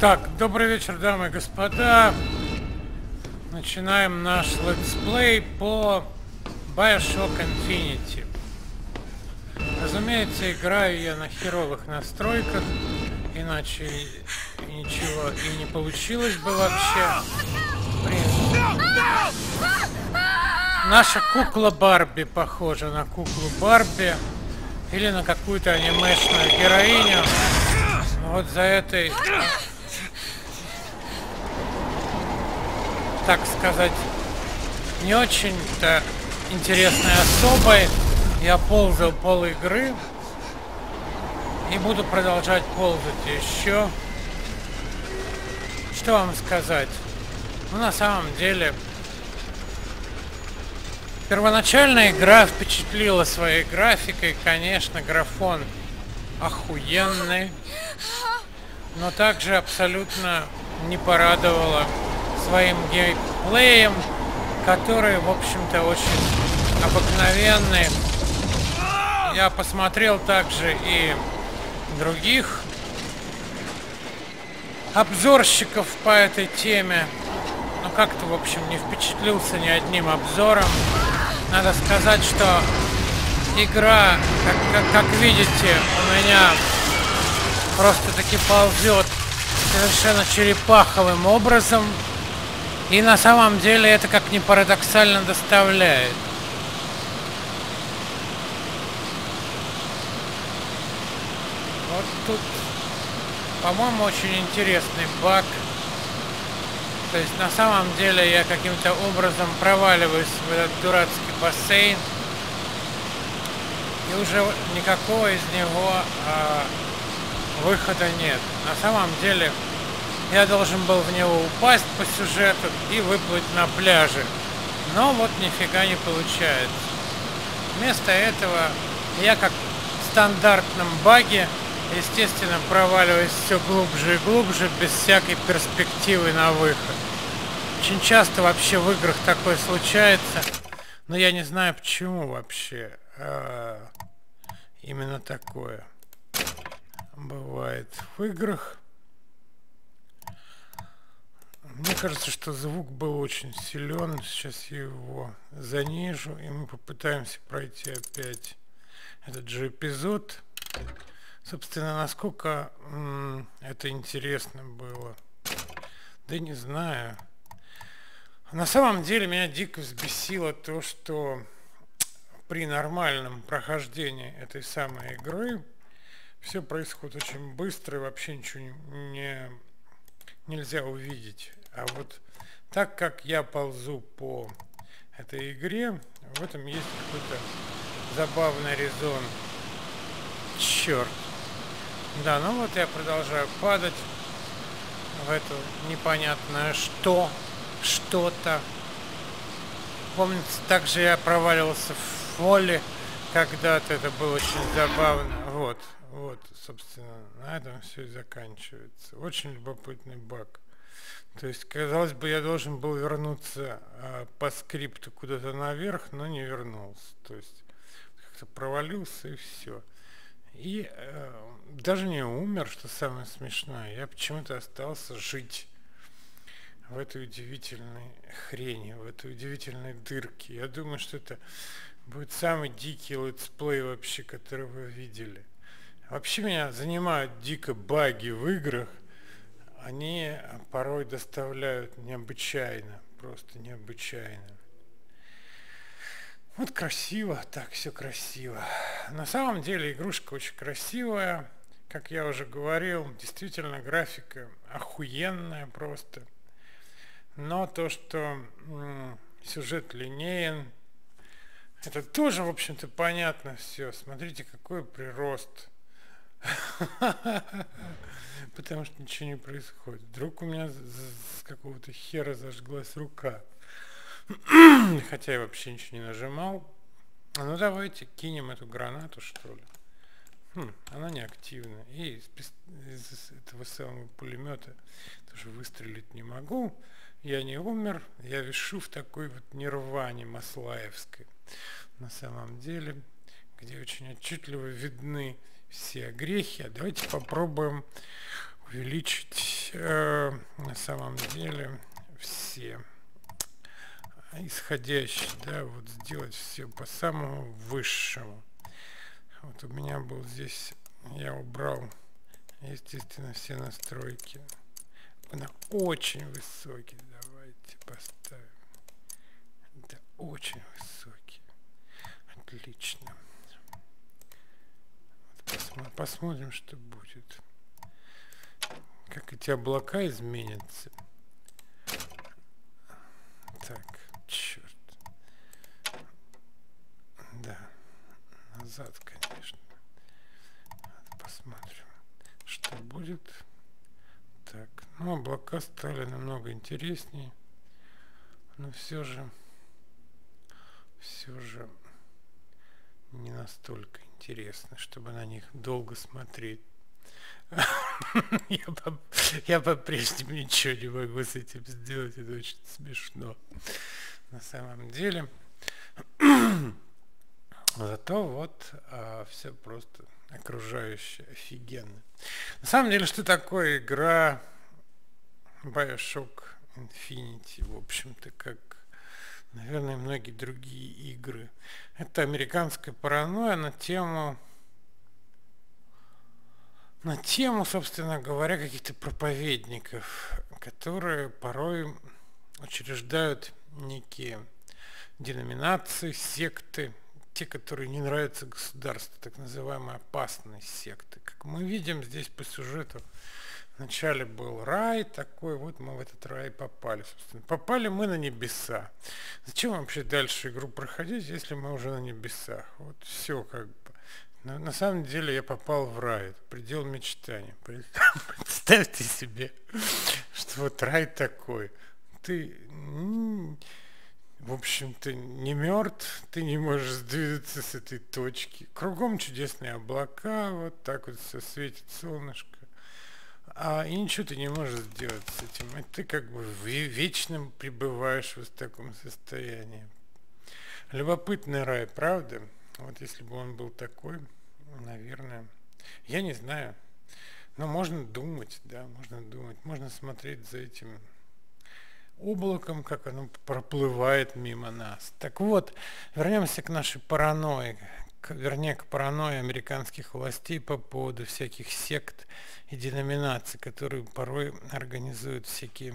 Так, добрый вечер, дамы и господа. Начинаем наш летсплей по BioShock Infinite. Разумеется, играю я на херовых настройках, иначе ничего и не получилось бы вообще. Наша кукла Барби похожа на куклу Барби или на какую-то анимешную героиню. Вот за этой так сказать, не очень-то интересной особой. Я ползал пол игры и буду продолжать ползать еще. Что вам сказать? Ну, на самом деле, первоначальная игра впечатлила своей графикой. Конечно, графон охуенный, но также абсолютно не порадовала своим геймплеем, который, в общем-то, очень обыкновенный. Я посмотрел также и других обзорщиков по этой теме. Но как-то, в общем, не впечатлился ни одним обзором. Надо сказать, что игра, как, как, как видите, у меня просто-таки ползет совершенно черепаховым образом. И на самом деле это как ни парадоксально доставляет. Вот тут, по-моему, очень интересный баг. То есть на самом деле я каким-то образом проваливаюсь в этот дурацкий бассейн. И уже никакого из него а, выхода нет. На самом деле я должен был в него упасть по сюжету и выплыть на пляже. Но вот нифига не получается. Вместо этого я как в стандартном баге, естественно, проваливаюсь все глубже и глубже, без всякой перспективы на выход. Очень часто вообще в играх такое случается, но я не знаю почему вообще а, именно такое бывает в играх. Мне кажется, что звук был очень силен. Сейчас я его занижу, и мы попытаемся пройти опять этот же эпизод. Собственно, насколько это интересно было. Да не знаю. На самом деле меня дико взбесило то, что при нормальном прохождении этой самой игры все происходит очень быстро и вообще ничего не, нельзя увидеть. А вот так как я ползу по этой игре, в этом есть какой-то забавный резон. Черт. Да, ну вот я продолжаю падать в это непонятное что, что-то. Помнится, также я проваливался в фоле когда-то, это было очень забавно. Вот, вот, собственно, на этом все и заканчивается. Очень любопытный баг. То есть, казалось бы, я должен был вернуться э, по скрипту куда-то наверх, но не вернулся. То есть, как-то провалился и все. И э, даже не умер, что самое смешное. Я почему-то остался жить в этой удивительной хрени, в этой удивительной дырке. Я думаю, что это будет самый дикий летсплей вообще, который вы видели. Вообще меня занимают дико баги в играх – они порой доставляют необычайно, просто необычайно. Вот красиво, так все красиво. На самом деле игрушка очень красивая. Как я уже говорил, действительно графика охуенная просто. Но то, что сюжет линеен, это тоже, в общем-то, понятно все. Смотрите, какой прирост. потому что ничего не происходит. Вдруг у меня с какого-то хера зажглась рука. Хотя я вообще ничего не нажимал. Ну давайте кинем эту гранату, что ли. Хм, она не активна. И из, из этого самого пулемета тоже выстрелить не могу. Я не умер. Я вешу в такой вот нирване маслаевской. На самом деле, где очень отчетливо видны все грехи. Давайте попробуем увеличить э, на самом деле все исходящие, да, вот сделать все по самому высшему. Вот у меня был здесь, я убрал, естественно, все настройки на очень высокий. Давайте поставим. Да, очень высокий. Отлично. Посмотрим, что будет. Как эти облака изменятся. Так, черт. Да, назад, конечно. Посмотрим, что будет. Так, ну облака стали намного интереснее. Но все же, все же не настолько интересно, чтобы на них долго смотреть. Я по-прежнему ничего не могу с этим сделать, это очень смешно. На самом деле. Зато вот а, все просто окружающее офигенно. На самом деле, что такое игра Bioshock Infinity, в общем-то, как, наверное, многие другие игры. Это американская паранойя на тему на тему, собственно говоря, каких-то проповедников, которые порой учреждают некие деноминации, секты, те, которые не нравятся государству, так называемые опасные секты. Как мы видим здесь по сюжету, вначале был рай такой, вот мы в этот рай попали, собственно. Попали мы на небеса. Зачем вообще дальше игру проходить, если мы уже на небесах? Вот все как бы. Но на самом деле я попал в рай, это предел мечтаний. Представьте себе, что вот рай такой. Ты в общем-то, не мертв, ты не можешь сдвинуться с этой точки. Кругом чудесные облака, вот так вот все светит солнышко. А и ничего ты не можешь сделать с этим. И ты как бы вечно пребываешь в таком состоянии. Любопытный рай, правда? Вот если бы он был такой, наверное, я не знаю. Но можно думать, да, можно думать, можно смотреть за этим облаком, как оно проплывает мимо нас. Так вот, вернемся к нашей паранойи, к, вернее, к паранойи американских властей по поводу всяких сект и деноминаций, которые порой организуют всякие